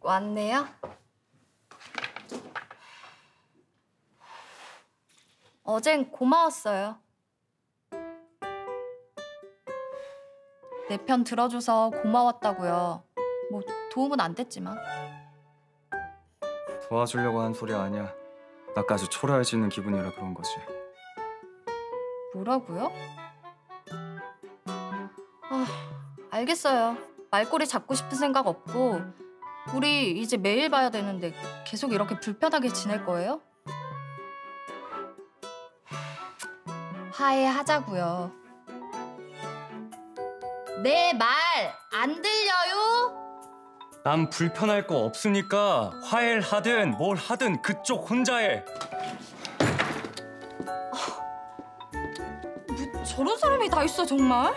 왔네요. 어젠 고마웠어요. 내 편 들어줘서 고마웠다고요. 뭐 도움은 안 됐지만. 도와주려고 한 소리 아니야. 나까지 초라해지는 기분이라 그런 거지. 뭐라고요? 아, 알겠어요. 말꼬리 잡고 싶은 생각 없고 우리 이제 매일 봐야 되는데 계속 이렇게 불편하게 지낼 거예요? 화해하자고요. 내 말 안 들려요? 난 불편할 거 없으니까 화해를 하든 뭘 하든 그쪽 혼자 해. 뭐 저런 사람이 다 있어 정말?